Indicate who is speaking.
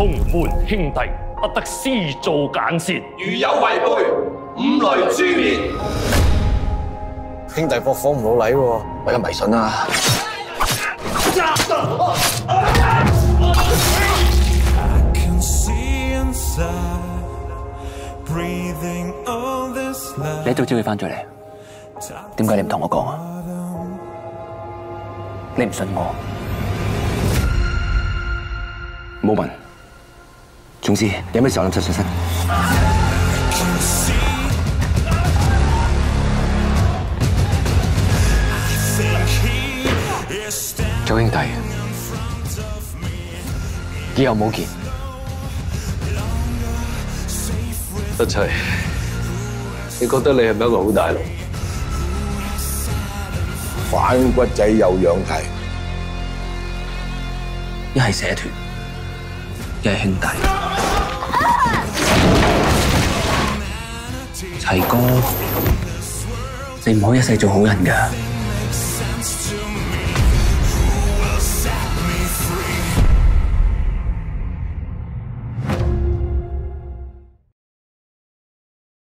Speaker 1: 同門兄弟不得私造簡舌，
Speaker 2: 如有違背，五雷誅滅。
Speaker 3: 兄弟搏火唔老禮喎，
Speaker 4: 為咗迷信啊！
Speaker 5: 你早知佢翻咗嚟，點解你唔同我講啊？你唔信我？
Speaker 4: 冇問。總之，有咩時候諗出上身。
Speaker 5: 做兄弟，以後冇見。
Speaker 3: 德齊，你覺得你係咪一個好大佬？
Speaker 6: 反骨仔有樣睇，
Speaker 5: 一係社團，一係兄弟。齊哥，你唔可以一世做好人㗎。